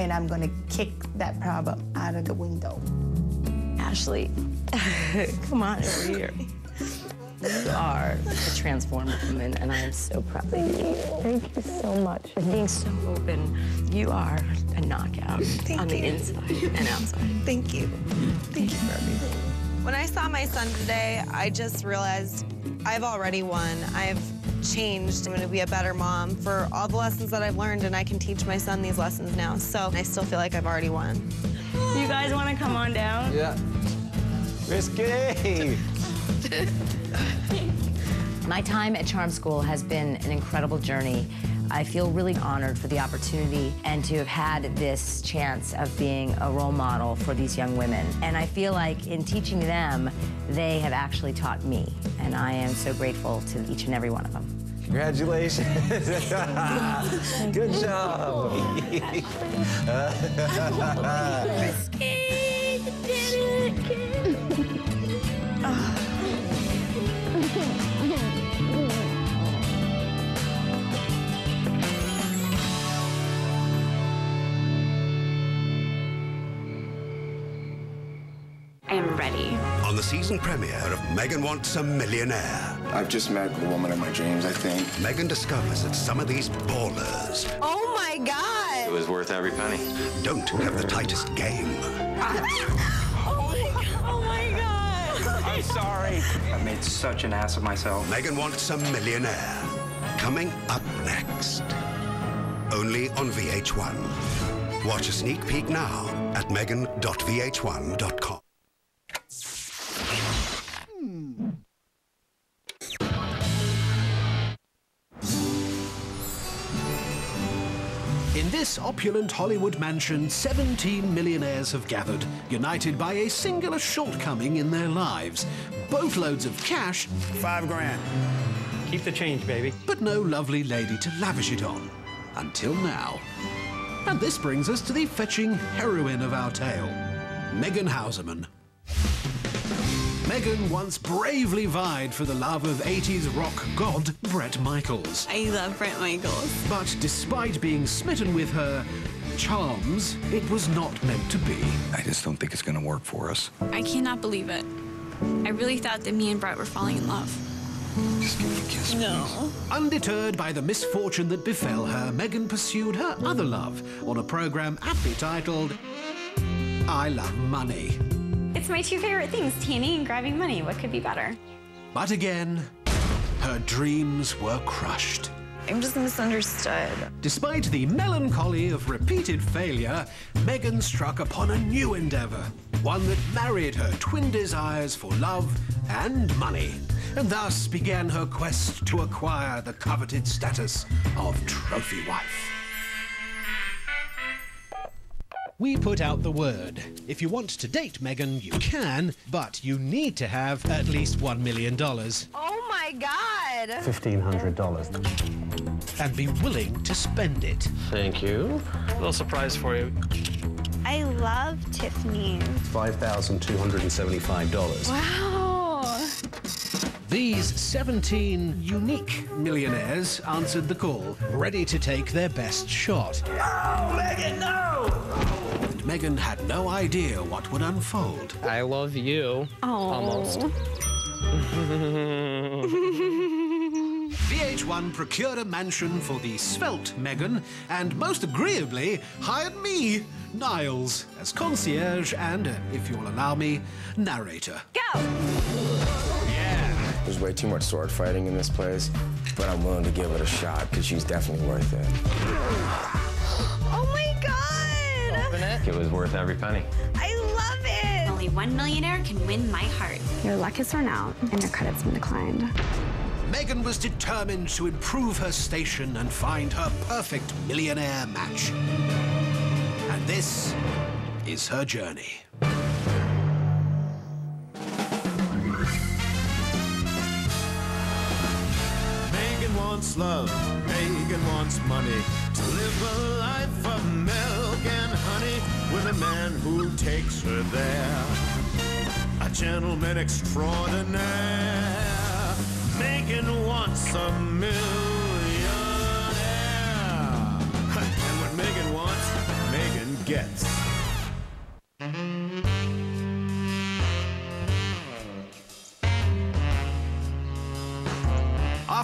and I'm gonna kick that problem out of the window. Ashley, come on over here. You are a transformed woman, and I am so proud of you. Thank you so much. For being so open, you are a knockout Thank on the you. inside and outside. Thank you. Thank you for everything. When I saw my son today, I just realized I've already won. I've changed. I'm going to be a better mom for all the lessons that I've learned, and I can teach my son these lessons now. So I still feel like I've already won. You guys want to come on down? Yeah. Risky. My time at Charm School has been an incredible journey. I feel really honored for the opportunity and to have had this chance of being a role model for these young women. And I feel like in teaching them, they have actually taught me. And I am so grateful to each and every one of them. Congratulations. Good job. season premiere of Megan Wants a Millionaire, I've just met the woman of my dreams, I think. Megan discovers that some of these ballers Oh my God! It was worth every penny. don't have the tightest game. Oh my God! Oh my God! I'm sorry. I made such an ass of myself. Megan Wants a Millionaire. Coming up next. Only on VH1. Watch a sneak peek now at megan.vh1.com. In this opulent Hollywood mansion, 17 millionaires have gathered, united by a singular shortcoming in their lives. Boatloads of cash, Five grand. Keep the change, baby. but no lovely lady to lavish it on. Until now. And this brings us to the fetching heroine of our tale, Megan Hauserman. Megan once bravely vied for the love of 80s rock god Bret Michaels. I love Bret Michaels. But despite being smitten with her charms, it was not meant to be. I just don't think it's gonna work for us. I cannot believe it. I really thought that me and Bret were falling in love. Just give me a kiss. No. Undeterred by the misfortune that befell her, Megan pursued her other love on a program aptly titled I Love Money. It's my two favorite things, tanning and grabbing money. What could be better? But again, her dreams were crushed. I'm just misunderstood. Despite the melancholy of repeated failure, Megan struck upon a new endeavor, one that married her twin desires for love and money, and thus began her quest to acquire the coveted status of trophy wife. We put out the word. If you want to date Megan, you can, but you need to have at least $1 million Oh my God! $1,500 and be willing to spend it. Thank you. A little surprise for you. I love Tiffany. $5,275. Wow. These 17 unique millionaires answered the call, ready to take their best shot. No, Megan, no! And Megan had no idea what would unfold. I love you. Almost. VH1 procured a mansion for the svelte Megan, and most agreeably hired me, Niles, as concierge and, if you'll allow me, narrator. Go! There's way too much sword fighting in this place, but I'm willing to give it a shot because she's definitely worth it. Oh my God! It was worth every penny. I love it! Only one millionaire can win my heart. Your luck has run out, and your credit's been declined. Megan was determined to improve her station and find her perfect millionaire match. And this is her journey. Love, Megan wants money to live a life of milk and honey with a man who takes her there. A gentleman extraordinaire. Megan wants a millionaire. And what Megan wants, Megan gets.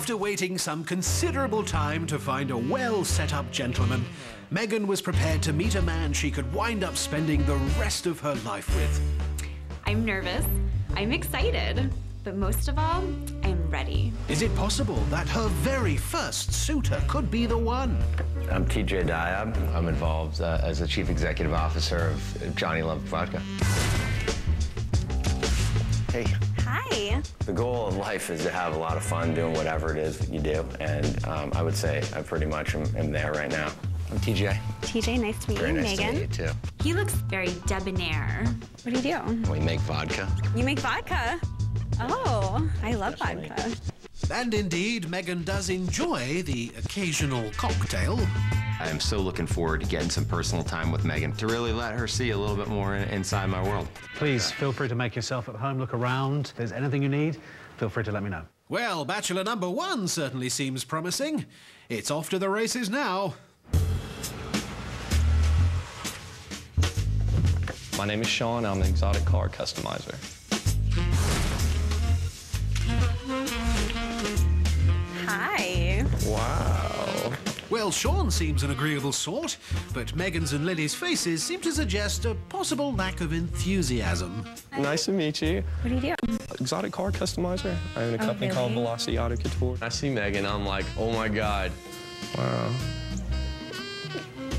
After waiting some considerable time to find a well set up gentleman, Megan was prepared to meet a man she could wind up spending the rest of her life with. I'm nervous. I'm excited. But most of all, I'm ready. Is it possible that her very first suitor could be the one? I'm TJ Diab. I'm involved uh, as the chief executive officer of Johnny Love Vodka. Hey, Hi. the goal of life is to have a lot of fun doing whatever it is that you do, and um, I would say I pretty much am, am there right now. I'm TJ. TJ, nice to meet Very you. nice Megan. to meet you too. He looks very debonair. What do you do? We make vodka. You make vodka. Oh, I love vodka. And indeed, Megan does enjoy the occasional cocktail. I am so looking forward to getting some personal time with Megan to really let her see a little bit more in- inside my world. Please feel free to make yourself at home, look around. If there's anything you need, feel free to let me know. Well, Bachelor number one certainly seems promising. It's off to the races now. My name is Sean. I'm an exotic car customizer. Well, Sean seems an agreeable sort, but Megan's and Lily's faces seem to suggest a possible lack of enthusiasm. Nice to meet you. What do you do? Exotic car customizer. I own a Oh, company called? Velocity Auto Couture. I see Megan. I'm like, oh my God. Wow.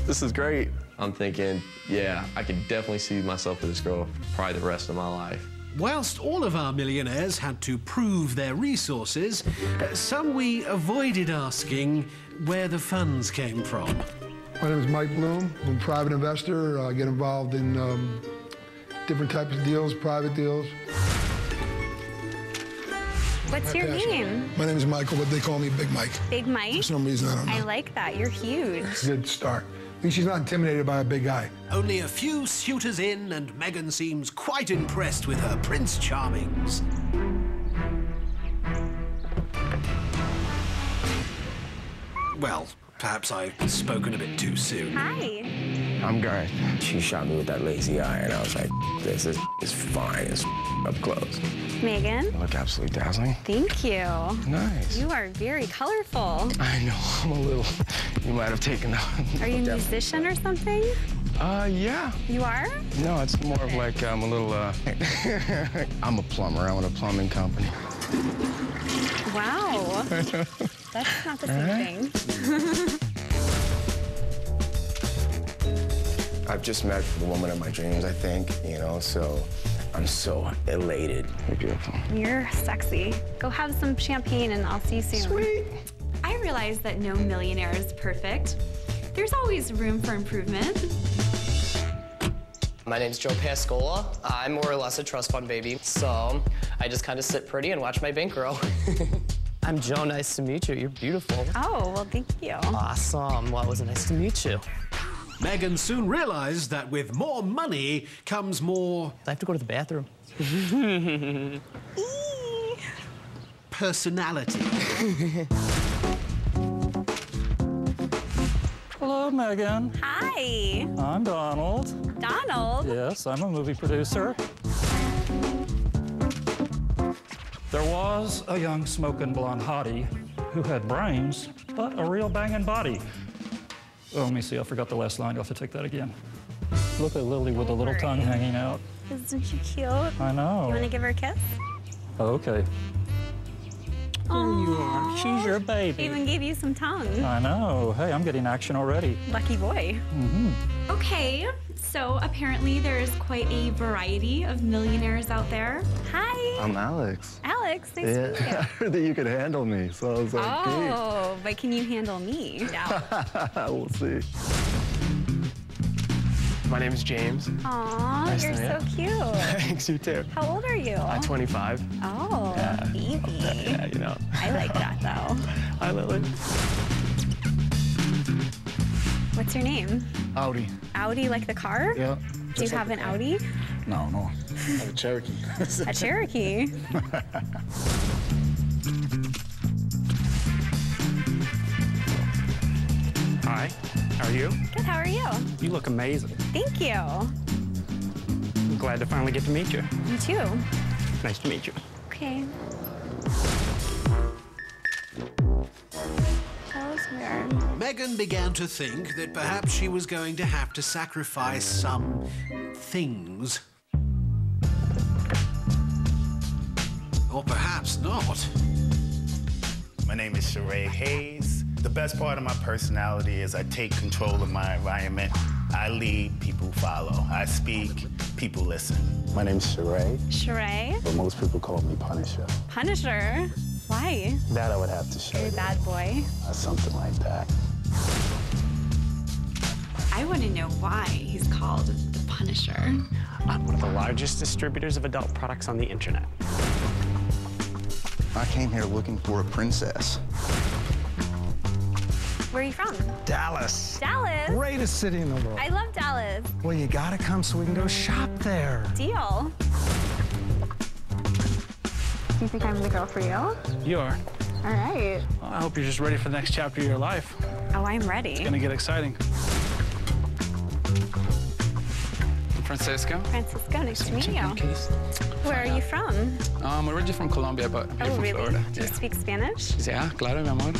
This is great. I'm thinking, yeah, I could definitely see myself with this girl probably the rest of my life. Whilst all of our millionaires had to prove their resources, uh, some we avoided asking where the funds came from. My name is Mike Bloom. I'm a private investor. I get involved in um, different types of deals, private deals. What's your name? My name is Michael, but they call me Big Mike. Big Mike? For some reason, I don't know. I like that. You're huge. Good start. She's not intimidated by a big guy. Only a few suitors in, and Megan seems quite impressed with her Prince Charmings. Well, perhaps I've spoken a bit too soon. Hi. I'm Garth. She shot me with that lazy eye, and I was like, this is, is fine. It's up close. Megan. You look absolutely dazzling. Thank you. Nice. You are very colorful. I know, I'm a little. You might have taken that. Are you a musician or something? Uh, yeah. You are? No, it's more of like I'm a little, uh, I'm a plumber. I own a plumbing company. Wow. That's not the same thing. I've just met the woman of my dreams, I think, you know, so I'm so elated. You're beautiful. You're sexy. Go have some champagne and I'll see you soon. Sweet. I realize that no millionaire is perfect. There's always room for improvement. My name's Joe Pascola. I'm more or less a trust fund baby, so I just kind of sit pretty and watch my bank grow. I'm Joe. Nice to meet you. You're beautiful. Oh, well, thank you. Awesome. Well, it was nice to meet you. Megan soon realized that with more money comes more. I have to go to the bathroom. personality. Hello, Megan. Hi. I'm Donald. Donald. Yes, I'm a movie producer. There was a young smoking blonde hottie who had brains, but a real banging body. Oh, let me see, I forgot the last line. You'll have to take that again. Look at Lily with a little tongue hanging out. Isn't she cute? I know. You want to give her a kiss? Okay. There you are. She's your She baby. even gave you some tongue. I know. Hey, I'm getting action already. Lucky boy. Mm-hmm. Okay, so apparently there's quite a variety of millionaires out there. Hi. I'm Alex. Alex, nice to Yeah, meet I heard that you could handle me, so I was like, great. Oh, but can you handle me? No. we'll see. My name's James. Aw, Nice you're so meet cute. Thanks, you too. How old are you? I'm 25. Oh, baby. Yeah, you know. I like that though. Hi, Lily. What's your name? Audi. Audi, like the car? Yeah. Do you just like have an car. Audi? No, no. I have a Cherokee. A Cherokee. Hi. How are you? Good, how are you? You look amazing. Thank you. I'm glad to finally get to meet you. You too. Nice to meet you. Okay. That was. Megan began to think that perhaps she was going to have to sacrifice some things. Or perhaps not. My name is Sheree Hayes. The best part of my personality is I take control of my environment. I lead, people follow. I speak, people listen. My name's Sheree, Sheree? but most people call me Punisher. Punisher? Why? That I would have to show You're a you. bad boy. Uh, something like that. I want to know why he's called the Punisher. I'm one of the largest distributors of adult products on the internet. I came here looking for a princess. Where are you from? Dallas. Dallas? Greatest city in the world. I love Dallas. Well, you gotta come so we can go shop there. Deal. Do you think I'm the girl for you? You are. All right. Well, I hope you're just ready for the next chapter of your life. Oh, I'm ready. It's gonna get exciting. Francisco. Francisco, nice to meet you. Keys. Where are you from? Um, originally from Colombia, but I'm here Oh, from really? Florida. Do you speak Spanish? Yeah, claro, mi amor.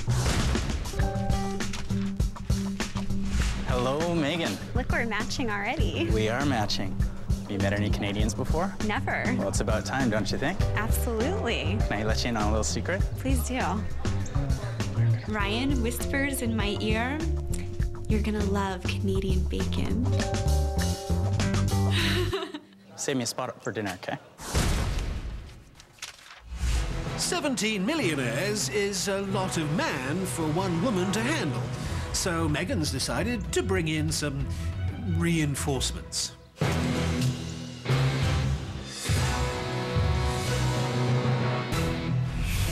Hello, Megan. Look, we're matching already. We are matching. Have you met any Canadians before? Never. Well, it's about time, don't you think? Absolutely. Can I let you in on a little secret? Please do. Ryan whispers in my ear, you're gonna love Canadian bacon. Save me a spot for dinner, okay? 17 millionaires is a lot of man for one woman to handle. So Megan's decided to bring in some reinforcements.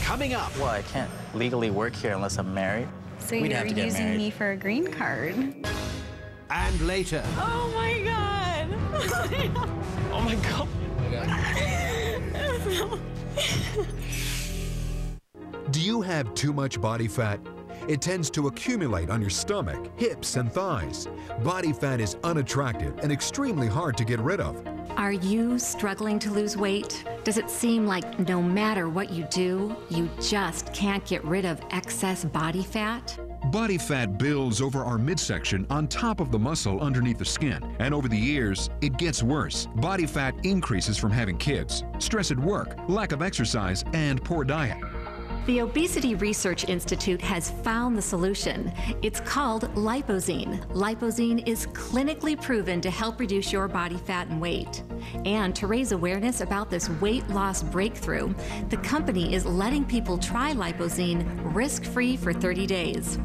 Coming up. Well, I can't legally work here unless I'm married. So We'd you're have to get using married. me for a green card. And later. Oh my god. Oh my god. Do you have too much body fat? It tends to accumulate on your stomach, hips, and thighs. Body fat is unattractive and extremely hard to get rid of. Are you struggling to lose weight? Does it seem like no matter what you do, you just can't get rid of excess body fat? Body fat builds over our midsection on top of the muscle underneath the skin. And over the years, it gets worse. Body fat increases from having kids, stress at work, lack of exercise, and poor diet. The Obesity Research Institute has found the solution. It's called Lipozene. Lipozene is clinically proven to help reduce your body fat and weight. And to raise awareness about this weight loss breakthrough, the company is letting people try Lipozene risk free for 30 days.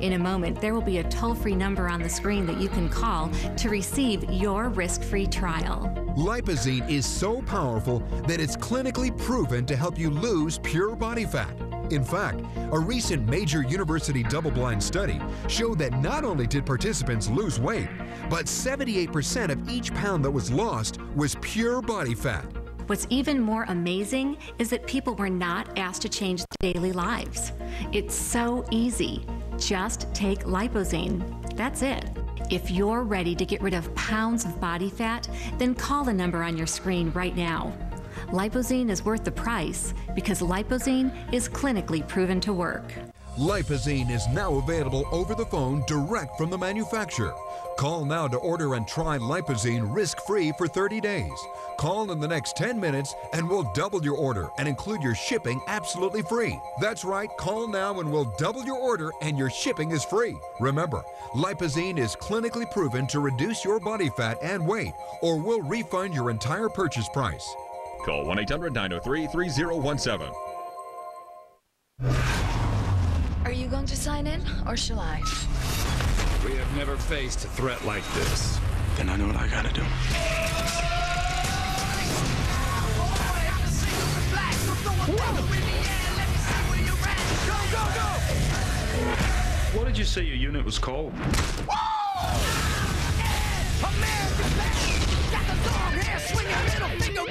In a moment, there will be a toll free number on the screen that you can call to receive your risk free trial. Lipozene is so powerful that it's clinically proven to help you lose pure body fat. In fact, a recent major university double blind study showed that not only did participants lose weight, but 78% of each pound that was lost was pure body fat. What's even more amazing is that people were not asked to change their daily lives. It's so easy. Just take Lipozene. That's it. If you're ready to get rid of pounds of body fat, then call the number on your screen right now. Lipozene is worth the price because Lipozene is clinically proven to work. Lipozene is now available over the phone direct from the manufacturer. Call now to order and try Lipozene risk-free for 30 days. Call in the next 10 minutes and we'll double your order and include your shipping absolutely free. That's right, call now and we'll double your order and your shipping is free. Remember, Lipozene is clinically proven to reduce your body fat and weight or we'll refund your entire purchase price. Call 1 800 903 3017. Are you going to sign in, or shall I? We have never faced a threat like this. Then I know what I gotta do. What did you say your unit was called? G.I.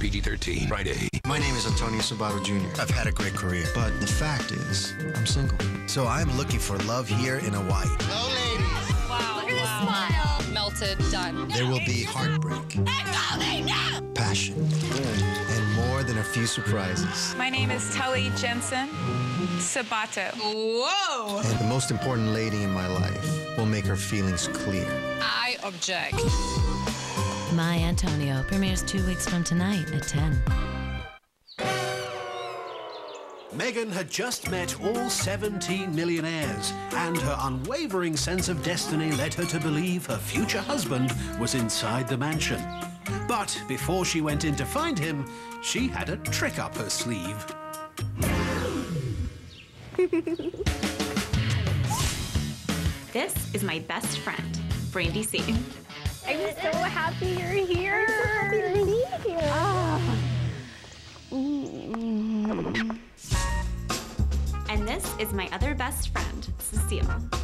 rated PG 13, Friday. My name is Antonio Sabato Jr. I've had a great career, but the fact is, I'm single. So I'm looking for love here in Hawaii. Hello, ladies. Wow. Look at this smile. Melted. Done. There will be heartbreak, passion, and more than a few surprises. My name is Tully Jensen Sabato. Whoa! And the most important lady in my life will make her feelings clear. I object. My Antonio premieres two weeks from tonight at 10. Megan had just met all 17 millionaires, and her unwavering sense of destiny led her to believe her future husband was inside the mansion. But before she went in to find him, she had a trick up her sleeve. This is my best friend, Brandi C. I'm so happy you're here. I'm so happy to be here. Ah. And this is my other best friend, Cecile.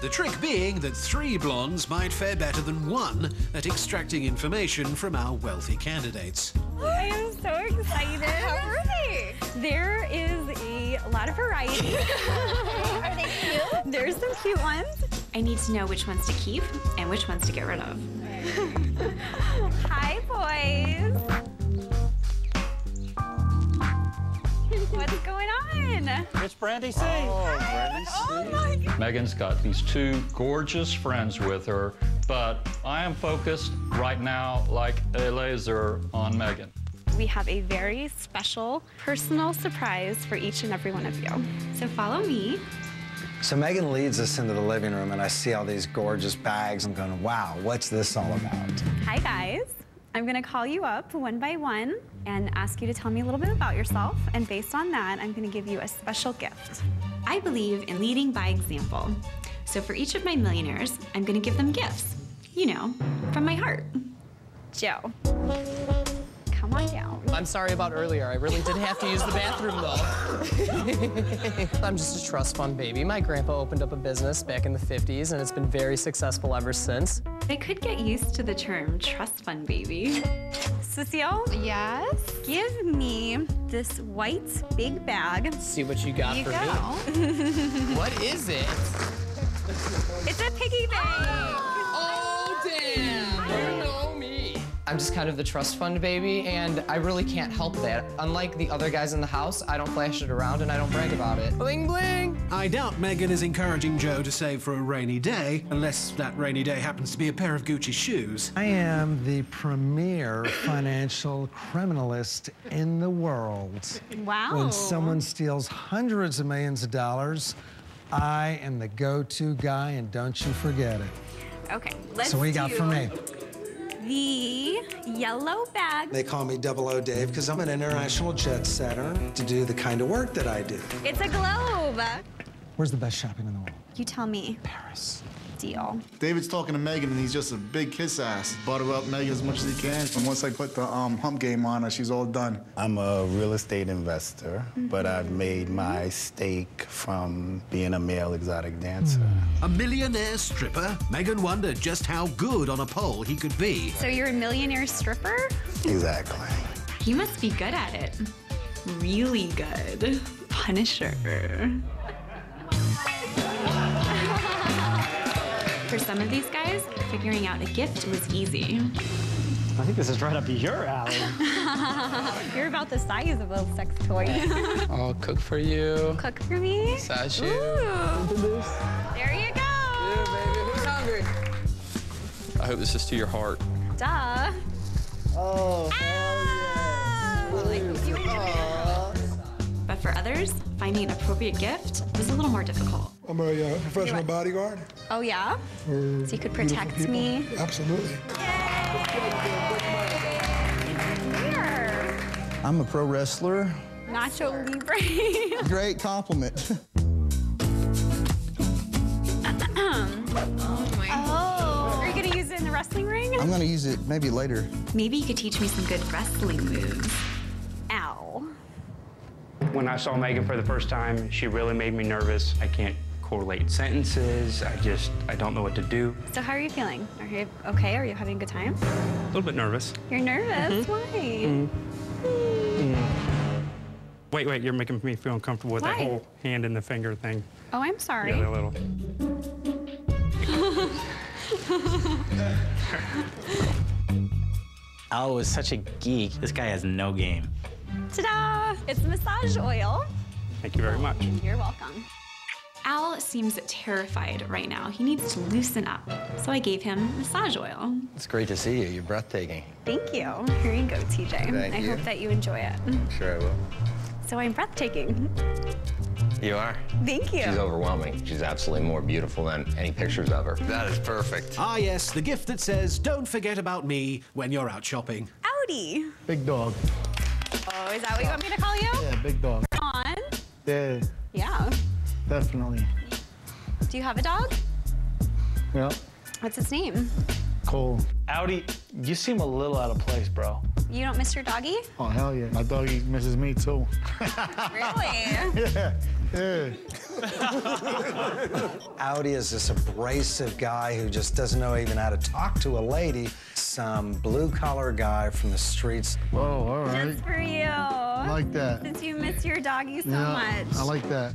The trick being that three blondes might fare better than one at extracting information from our wealthy candidates. I am so excited. How are they? There is a lot of variety. are they cute? There's some cute ones. I need to know which ones to keep and which ones to get rid of. Hi, boys. What's going on? It's Brandi C. Oh, Brandi C. Oh my God. Megan's got these two gorgeous friends with her, but I am focused right now like a laser on Megan. We have a very special personal surprise for each and every one of you. So follow me. So Megan leads us into the living room, and I see all these gorgeous bags. I'm going, wow, what's this all about? Hi, guys. I'm going to call you up one by one and ask you to tell me a little bit about yourself. And based on that, I'm going to give you a special gift. I believe in leading by example. So for each of my millionaires, I'm going to give them gifts. You know, from my heart. Joe, come on down. I'm sorry about earlier. I really did have to use the bathroom, though. I'm just a trust fund baby. My grandpa opened up a business back in the 50s, and it's been very successful ever since. I could get used to the term trust fund baby. Cecile? Yes? Give me this white big bag. See what you got you for go. me. what is it? It's a piggy bank. Oh, I'm just kind of the trust fund baby, and I really can't help that. Unlike the other guys in the house, I don't flash it around and I don't brag about it. Bling, bling. I doubt Megan is encouraging Joe to save for a rainy day, unless that rainy day happens to be a pair of Gucci shoes. I am the premier financial criminalist in the world. Wow. When someone steals hundreds of millions of dollars, I am the go-to guy, and don't you forget it. Okay, let's so what you got do for me? The yellow bag. They call me Double O Dave because I'm an international jet setter to do the kind of work that I do. It's a globe. Where's the best shopping in the world? You tell me. Paris. Deal. David's talking to Megan, and he's just a big kiss ass. Butter up Megan as much as he can. And once I put the um, hump game on her, she's all done. I'm a real estate investor, but Mm-hmm. I've made my stake from being a male exotic dancer. A millionaire stripper? Megan wondered just how good on a pole he could be. So you're a millionaire stripper? Exactly. You must be good at it. Really good. Punisher. Some of these guys, figuring out a gift was easy. I think this is right up your alley. You're about the size of a sex toy. I'll cook for you. Cook for me? Massage you. Ooh. There you go. Who's hungry? I hope this is to your heart. Duh. Oh, ah! But for others, finding an appropriate gift was a little more difficult. I'm a uh, professional bodyguard. Oh, yeah? for So you could protect people. me? Absolutely. Here. I'm a pro wrestler. Nacho Libre. Great compliment. oh. Are you going to use it in the wrestling ring? I'm gonna use it maybe later. Maybe you could teach me some good wrestling moves. Ow. When I saw Megan for the first time, she really made me nervous. I can't correlate sentences. I just, I don't know what to do. So how are you feeling? Are you okay? Are you having a good time? A little bit nervous. You're nervous? Why? Mm. Mm. Wait, wait, you're making me feel uncomfortable with that whole hand in the finger thing. Oh, I'm sorry. Yeah, they're little. Al was such a geek. This guy has no game. Ta-da! It's massage oil. Thank you very much. You're welcome. Al seems terrified right now. He needs to loosen up. So I gave him massage oil. It's great to see you. You're breathtaking. Thank you. Here you go, TJ. Thank I you. hope that you enjoy it. I'm sure I will. So I'm breathtaking. You are? Thank you. She's overwhelming. She's absolutely more beautiful than any pictures of her. That is perfect. Ah, yes, the gift that says, don't forget about me when you're out shopping. Howdy. Big dog. Oh, is that what you want me to call you? Yeah, big dog. On. Yeah, Yeah. definitely. Do you have a dog? Yeah. What's its name? Cole. Audi, you seem a little out of place, bro. You don't miss your doggy? Oh, hell yeah. My doggy misses me too. Really? yeah, yeah. Audi is this abrasive guy who just doesn't know even how to talk to a lady. Some blue collar guy from the streets. Whoa, all right. Just for you. I like that. Since you miss your doggy so yeah, much. I like that.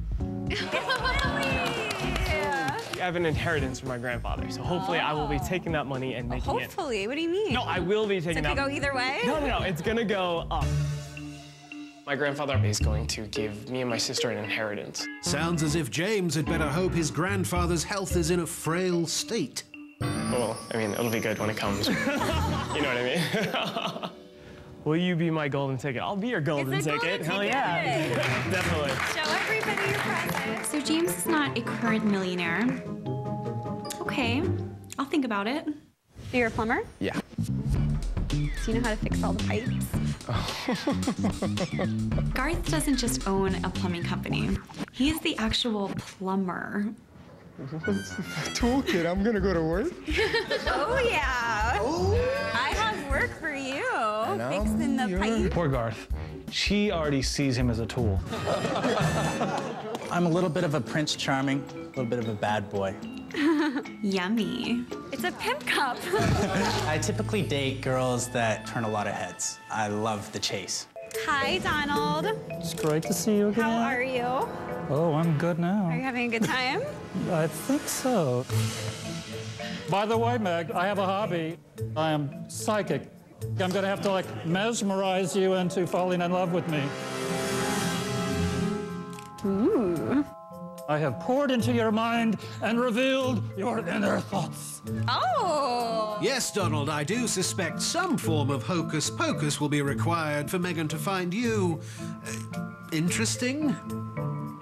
I have an inheritance from my grandfather, so hopefully I will be oh. taking that money and making it. Hopefully. What do you mean? No, I will be taking So taking it could that. go either way? No, no, no. It's gonna go up. My grandfather is going to give me and my sister an inheritance. Sounds as if James had better hope his grandfather's health is in a frail state. Oh, well, I mean, it'll be good when it comes. you know what I mean? Will you be my golden ticket? I'll be your golden It's a ticket. golden Hell ticket. yeah. Definitely. Show everybody your present. So James is not a current millionaire. Okay, I'll think about it. You're a plumber? Yeah. Do you know how to fix all the pipes? Garth doesn't just own a plumbing company. He is the actual plumber. Toolkit, I'm gonna go to work. oh, yeah. Oh. I have work for you. know. Fixing the pipe. Poor Garth. She already sees him as a tool. I'm a little bit of a Prince Charming, a little bit of a bad boy. Yummy. It's a pimp cup. I typically date girls that turn a lot of heads. I love the chase. Hi, Donald. It's great to see you again. How are you? Oh, I'm good now. Are you having a good time? I think so. By the way, Meg, I have a hobby. I am psychic. I'm gonna have to like mesmerize you into falling in love with me. I have poured into your mind and revealed your inner thoughts. Oh. Yes, Donald, I do suspect some form of hocus pocus will be required for Megan to find you uh, interesting.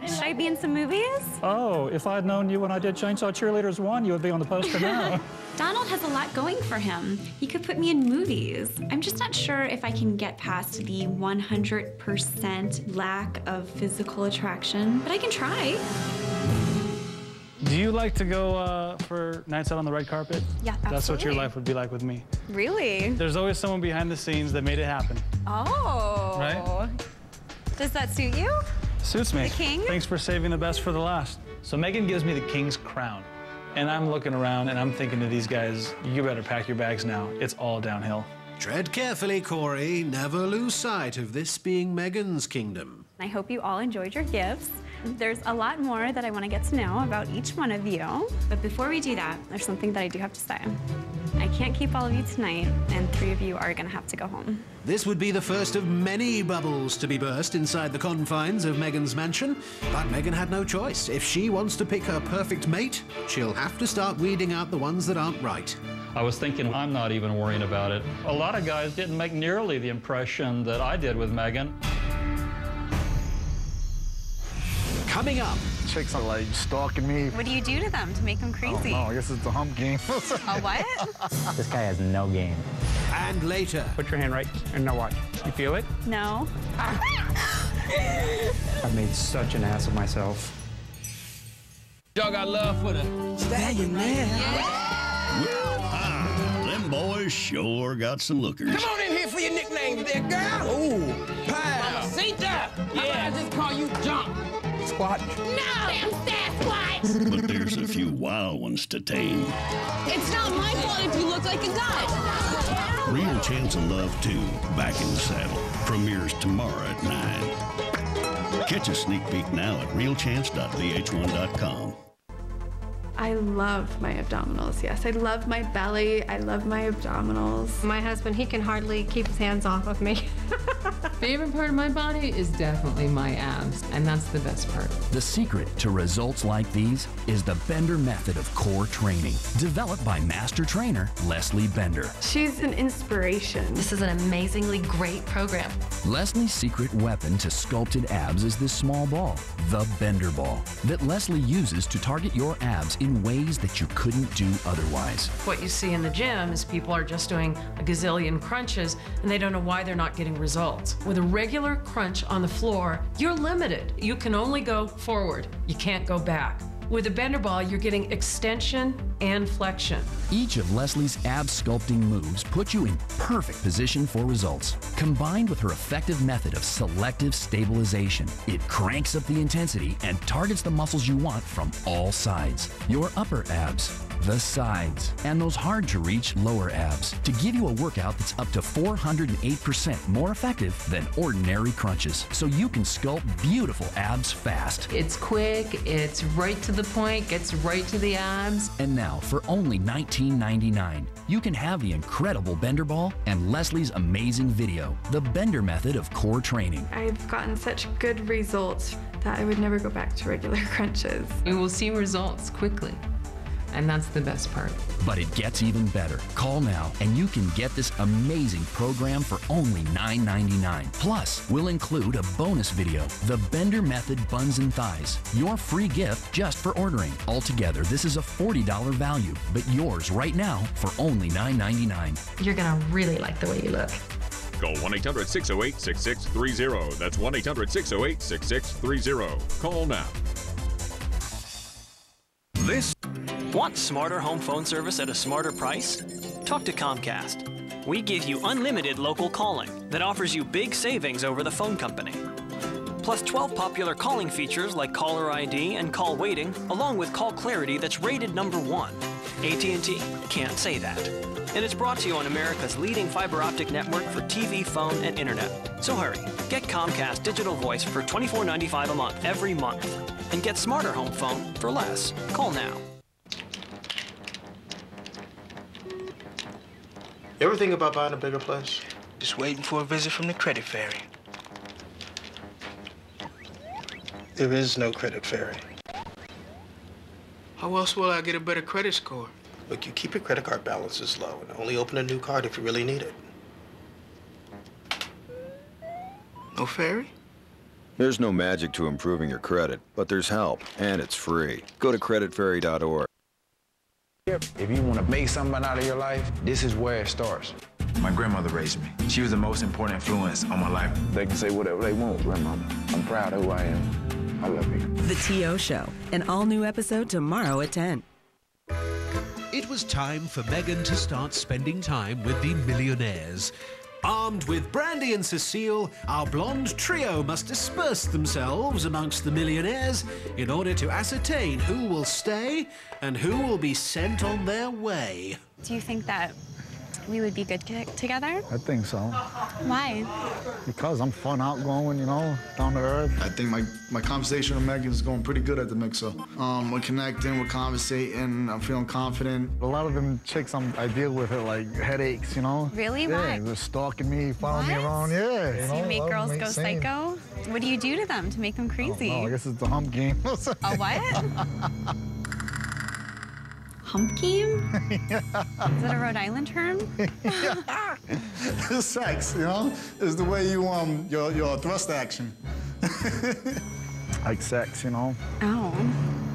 Should I be in some movies? Oh, if I'd known you when I did Chainsaw Cheerleaders 1, you would be on the poster now. Donald has a lot going for him. He could put me in movies. I'm just not sure if I can get past the 100% lack of physical attraction, but I can try. Do you like to go uh, for nights out on the red carpet? Yeah, That's what your life would be like with me. Really? There's always someone behind the scenes that made it happen. Oh. Right? Does that suit you? Suits me. The king? Thanks for saving the best for the last. So Megan gives me the king's crown. And I'm looking around and I'm thinking to these guys, you better pack your bags now. It's all downhill. Tread carefully, Corey. Never lose sight of this being Megan's kingdom. I hope you all enjoyed your gifts. There's a lot more that I want to get to know about each one of you. But before we do that, there's something that I do have to say. I can't keep all of you tonight, and three of you are going to have to go home. This would be the first of many bubbles to be burst inside the confines of Megan's mansion. But Megan had no choice. If she wants to pick her perfect mate, she'll have to start weeding out the ones that aren't right. I was thinking I'm not even worrying about it. A lot of guys didn't make nearly the impression that I did with Megan. Coming up. Chicks are like stalking me. What do you do to them to make them crazy? Oh, crazy? no, I guess it's the hump game. A what? This guy has no game. And later. Put your hand right and now watch. You feel it? No. I've made such an ass of myself. Y'all got love for the Stallion man. Ah, them boys sure got some lookers. Come on in here for your nickname there, girl. Ooh, pal. Mamacita. Yeah. I just call you Jump. Squat. No, damn Sasquatch. But there's a few wild ones to tame. It's not my fault if you look like a guy. Real Chance of Love 2, Back in the Saddle, premieres tomorrow at 9. Catch a sneak peek now at realchance.vh1.com. I love my abdominals, yes. I love my belly. I love my abdominals. My husband, he can hardly keep his hands off of me. Favorite part of my body is definitely my abs, and that's the best part. The secret to results like these is the Bender method of core training, developed by master trainer Leslie Bender. She's an inspiration. This is an amazingly great program. Leslie's secret weapon to sculpted abs is this small ball, the Bender Ball, that Leslie uses to target your abs in ways that you couldn't do otherwise. What you see in the gym is people are just doing a gazillion crunches and they don't know why they're not getting results. With a regular crunch on the floor, you're limited. You can only go forward, you can't go back. With a bender ball, you're getting extension and flexion. Each of Leslie's ab sculpting moves puts you in perfect position for results. Combined with her effective method of selective stabilization, it cranks up the intensity and targets the muscles you want from all sides. Your upper abs, the sides, and those hard to reach lower abs to give you a workout that's up to 408% more effective than ordinary crunches. So you can sculpt beautiful abs fast. It's quick, it's right to the point, gets right to the abs. And now, for only $19.99, you can have the incredible Bender Ball and Leslie's amazing video, The Bender Method of Core Training. I've gotten such good results that I would never go back to regular crunches. You will see results quickly. And that's the best part. But it gets even better. Call now and you can get this amazing program for only $9.99. Plus, we'll include a bonus video, The Bender Method Buns and Thighs, your free gift just for ordering. Altogether, this is a $40 value, but yours right now for only $9.99. You're gonna really like the way you look. Call 1 800 608 6630. That's 1 800 608 6630. Call now. This. Want smarter home phone service at a smarter price? Talk to Comcast. We give you unlimited local calling that offers you big savings over the phone company. Plus 12 popular calling features like caller ID and call waiting, along with call clarity that's rated number one. AT&T can't say that. And it's brought to you on America's leading fiber optic network for TV, phone, and internet. So hurry, get Comcast Digital Voice for $24.95 a month every month. And get smarter home phone for less. Call now. You ever think about buying a bigger place? Just waiting for a visit from the credit fairy. There is no credit fairy. How else will I get a better credit score? Look, you keep your credit card balances low and only open a new card if you really need it. No fairy? There's no magic to improving your credit, but there's help, and it's free. Go to creditfairy.org. If you want to make something out of your life, this is where it starts. My grandmother raised me. She was the most important influence on my life. They can say whatever they want, grandmama. I'm proud of who I am. I love you. The T.O. Show, an all new episode tomorrow at 10. It was time for Megan to start spending time with the millionaires. Armed with Brandi and Cecile, our blonde trio must disperse themselves amongst the millionaires in order to ascertain who will stay and who will be sent on their way. Do you think that we would be good together? I think so. Why? Because I'm fun, outgoing, you know, down to earth. I think my, my conversation with Megan is going pretty good at the mixer. Um, we're connecting, we're conversating, I'm feeling confident. A lot of them chicks I'm, I deal with are like headaches, you know? Really? Yeah, Why? they're stalking me, following me around, yeah. You, So know? you make girls go insane. psycho? What do you do to them to make them crazy? Oh, I guess it's the hump game. A what? Hump game? Is that a Rhode Island term? Sex, you know, is the way you um your your thrust action. like sex, you know. Oh.